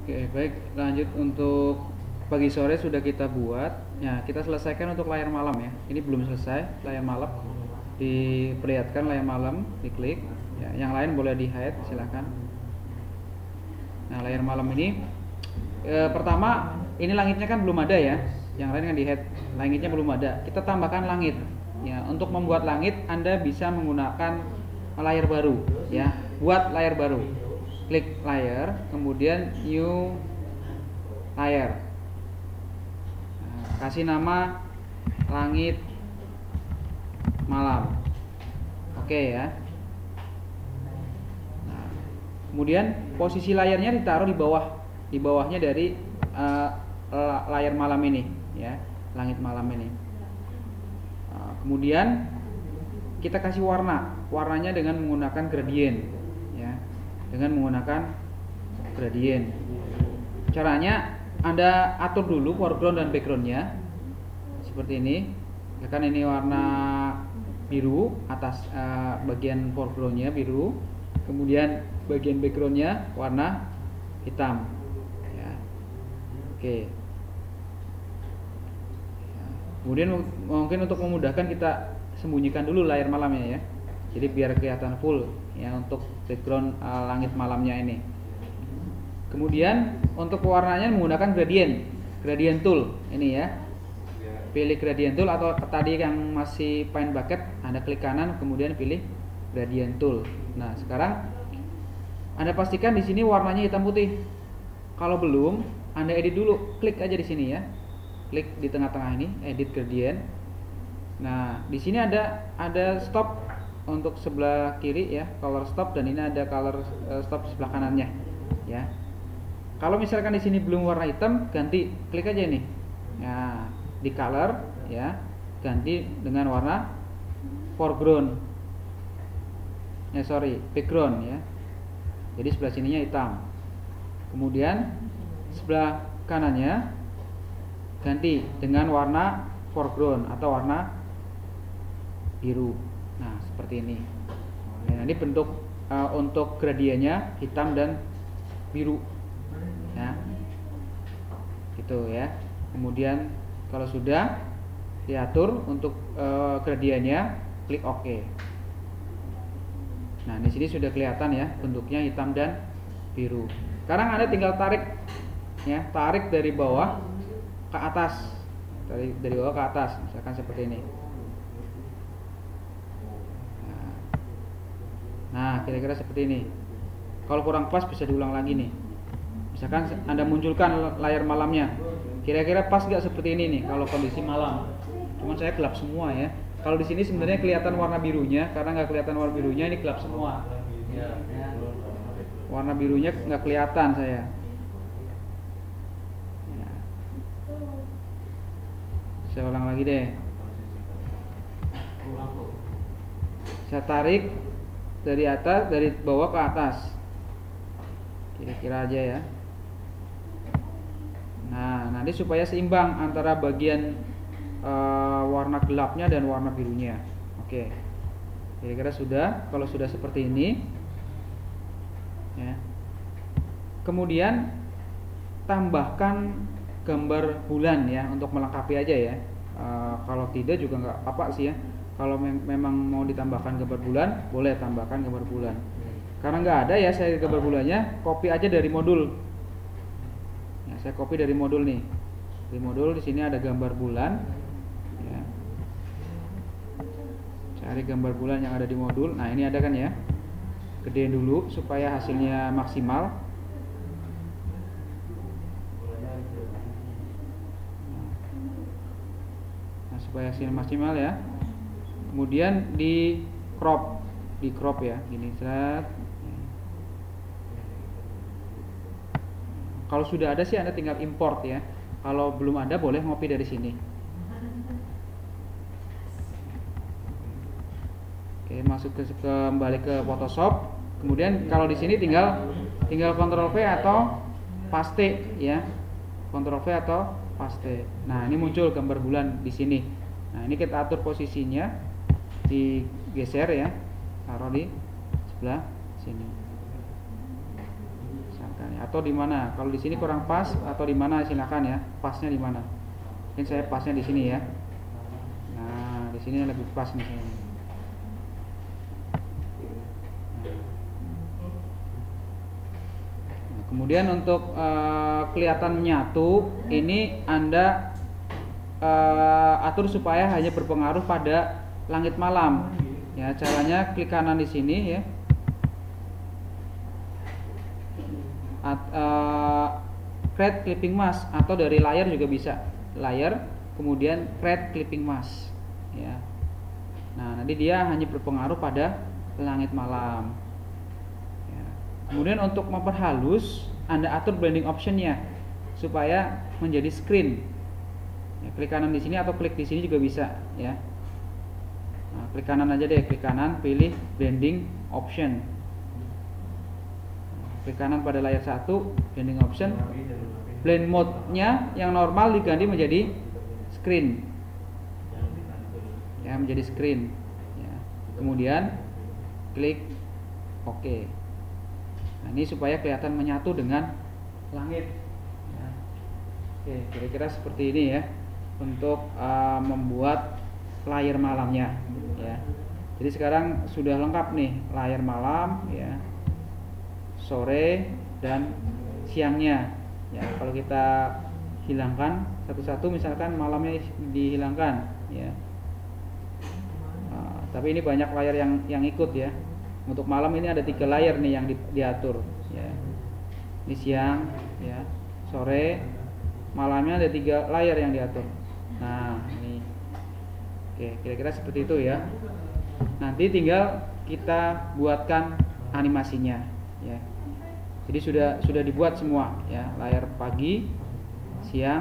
Oke, baik. Lanjut untuk pagi sore sudah kita buat. Ya, kita selesaikan untuk layar malam ya. Ini belum selesai layar malam. Diperlihatkan layar malam, diklik. Ya, yang lain boleh di hide, silahkan. Nah, layar malam ini e, pertama ini langitnya kan belum ada ya. Yang lain kan di hide. Langitnya belum ada. Kita tambahkan langit. Ya, untuk membuat langit Anda bisa menggunakan layar baru ya. Buat layar baru klik layer kemudian new layer kasih nama langit malam. Oke ya. Nah, kemudian posisi layarnya ditaruh di bawah di bawahnya dari uh, layar malam ini ya langit malam ini. Nah, kemudian kita kasih warna warnanya dengan menggunakan gradient dengan menggunakan gradient. Caranya Anda atur dulu foreground dan backgroundnya seperti ini. Ya kan ini warna biru atas uh, bagian foregroundnya biru, kemudian bagian backgroundnya warna hitam. Ya. Oke. Ya. Kemudian mungkin untuk memudahkan kita sembunyikan dulu layar malamnya ya. Jadi biar kelihatan full ya untuk background uh, langit malamnya ini. Kemudian untuk pewarnanya menggunakan gradient, gradient tool ini ya. Pilih gradient tool atau tadi yang masih paint bucket, Anda klik kanan kemudian pilih gradient tool. Nah, sekarang Anda pastikan di sini warnanya hitam putih. Kalau belum, Anda edit dulu, klik aja di sini ya. Klik di tengah-tengah ini, edit gradient. Nah, di sini ada ada stop untuk sebelah kiri ya color stop dan ini ada color uh, stop sebelah kanannya ya. Kalau misalkan di sini belum warna hitam ganti klik aja ini. Nah di color ya ganti dengan warna foreground. Ya sorry background ya. Jadi sebelah sininya hitam. Kemudian sebelah kanannya ganti dengan warna foreground atau warna biru Nah, seperti ini. Nah, ini bentuk uh, untuk gradiennya hitam dan biru. Ya. Gitu ya. Kemudian kalau sudah diatur untuk uh, gradiennya, klik OK. Nah, di sini sudah kelihatan ya bentuknya hitam dan biru. Sekarang Anda tinggal tarik ya, tarik dari bawah ke atas. Dari dari bawah ke atas, misalkan seperti ini. Kira-kira seperti ini. Kalau kurang pas bisa diulang lagi nih. Misalkan Anda munculkan layar malamnya. Kira-kira pas nggak seperti ini nih kalau kondisi malam. Cuman saya gelap semua ya. Kalau di sini sebenarnya kelihatan warna birunya, karena nggak kelihatan warna birunya ini gelap semua. Warna birunya nggak kelihatan saya. Ya. Saya ulang lagi deh. Saya tarik dari atas dari bawah ke atas. Kira-kira aja ya. Nah nanti supaya seimbang antara bagian uh, warna gelapnya dan warna birunya. Oke. Kira-kira sudah? Kalau sudah seperti ini ya. Kemudian tambahkan gambar bulan ya untuk melengkapi aja ya. Uh, kalau tidak juga nggak apa sih ya kalau mem memang mau ditambahkan gambar bulan boleh tambahkan gambar bulan. Karena nggak ada ya saya gambar bulannya copy aja dari modul. Ya, saya copy dari modul nih. Di modul di sini ada gambar bulan. Ya. cari gambar bulan yang ada di modul. Nah ini ada kan ya? Gedein dulu supaya hasilnya maksimal. Nah, supaya hasilnya maksimal ya kemudian di crop di crop ya gini set. Kalau sudah ada sih anda tinggal import ya. Kalau belum ada boleh ngopi dari sini. Oke masuk ke kembali ke Photoshop. Kemudian kalau di sini tinggal tinggal Ctrl V atau paste ya. Ctrl V atau paste. Nah ini muncul gambar bulan di sini. Nah ini kita atur posisinya digeser ya. Taruh di sebelah sini. Misalkan atau di mana? Kalau di sini kurang pas atau di mana? Silakan ya. Pasnya di mana? Mungkin saya pasnya di sini ya. Nah di sini lebih pas nih. Nah, kemudian untuk uh, kelihatan nyatu ini anda uh, atur supaya hanya berpengaruh pada langit malam. Ya caranya klik kanan di sini ya. At, uh, create clipping mask atau dari layar juga bisa. Layar kemudian create clipping mask ya. Nah nanti dia hanya berpengaruh pada langit malam. Ya. kemudian untuk memperhalus anda atur blending optionnya supaya menjadi screen. Ya, klik kanan di sini atau klik di sini juga bisa ya nah, klik kanan aja deh klik kanan pilih blending option. Klik kanan pada layar satu blending option. Blend mode nya yang normal diganti menjadi screen. Ya menjadi screen. Ya. kemudian klik OK. Nah ini supaya kelihatan menyatu dengan langit. Ya. oke kira-kira seperti ini ya. Untuk uh, membuat layar malamnya ya. Jadi sekarang sudah lengkap nih layar malam ya. Sore dan siangnya ya. Kalau kita hilangkan satu-satu misalkan malamnya dihilangkan ya. Nah, tapi ini banyak layar yang yang ikut ya. Untuk malam ini ada tiga layar nih yang di, diatur ya. Ini siang ya. Sore malamnya ada tiga layar yang diatur. Nah oke kira-kira seperti itu ya. Nanti tinggal kita buatkan animasinya ya. Jadi sudah sudah dibuat semua ya. Layar pagi siang